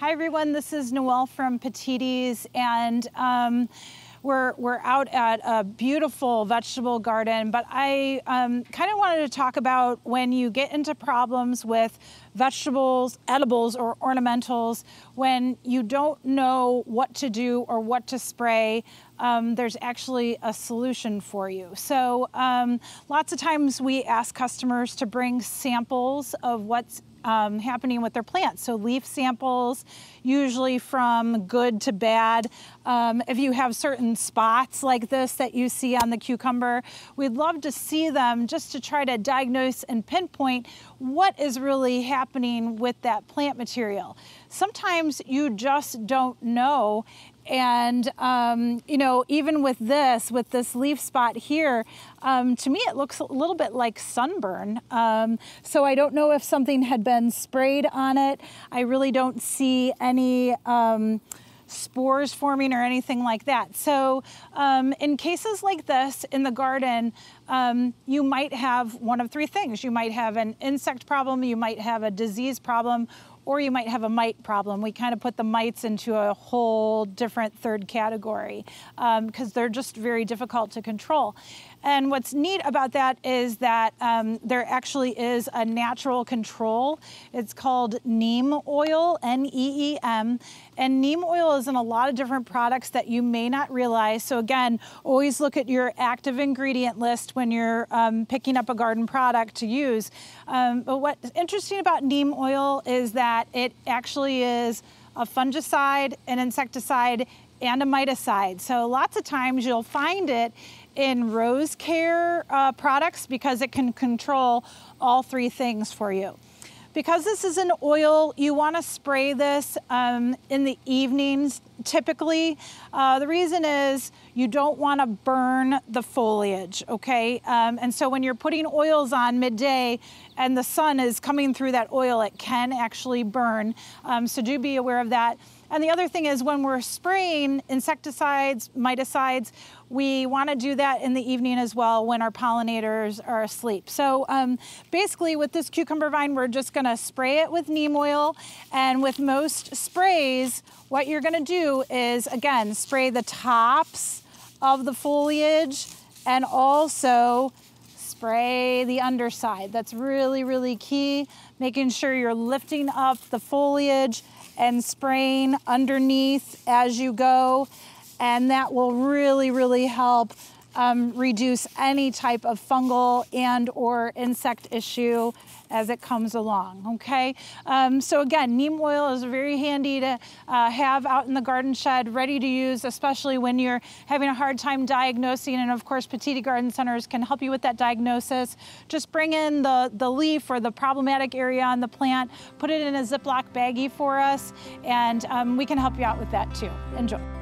Hi everyone, this is Noelle from Petitti's and um, we're, we're out at a beautiful vegetable garden, but I um, kind of wanted to talk about when you get into problems with vegetables, edibles, or ornamentals, when you don't know what to do or what to spray, um, there's actually a solution for you. So um, lots of times we ask customers to bring samples of what's um, happening with their plants. So leaf samples, usually from good to bad. Um, if you have certain spots like this that you see on the cucumber, we'd love to see them just to try to diagnose and pinpoint what is really happening with that plant material. Sometimes you just don't know and, um, you know, even with this, with this leaf spot here, um, to me it looks a little bit like sunburn. Um, so I don't know if something had been sprayed on it. I really don't see any um, spores forming or anything like that. So um, in cases like this in the garden, um, you might have one of three things. You might have an insect problem, you might have a disease problem, or you might have a mite problem. We kind of put the mites into a whole different third category because um, they're just very difficult to control. And what's neat about that is that um, there actually is a natural control. It's called neem oil, N-E-E-M. And neem oil is in a lot of different products that you may not realize. So again, always look at your active ingredient list when you're um, picking up a garden product to use. Um, but what's interesting about neem oil is that it actually is a fungicide, an insecticide, and a miticide. So lots of times you'll find it in rose care uh, products because it can control all three things for you. Because this is an oil, you want to spray this um, in the evenings typically. Uh, the reason is you don't want to burn the foliage, okay? Um, and so when you're putting oils on midday and the sun is coming through that oil, it can actually burn. Um, so do be aware of that. And the other thing is when we're spraying insecticides, miticides, we want to do that in the evening as well when our pollinators are asleep. So um, basically with this cucumber vine, we're just going to spray it with neem oil. And with most sprays, what you're going to do is, again, spray the tops of the foliage and also spray the underside. That's really, really key, making sure you're lifting up the foliage and spraying underneath as you go. And that will really, really help um, reduce any type of fungal and or insect issue as it comes along, okay? Um, so again, neem oil is very handy to uh, have out in the garden shed, ready to use, especially when you're having a hard time diagnosing. And of course, Petitti Garden Centers can help you with that diagnosis. Just bring in the, the leaf or the problematic area on the plant, put it in a Ziploc baggie for us, and um, we can help you out with that too. Enjoy.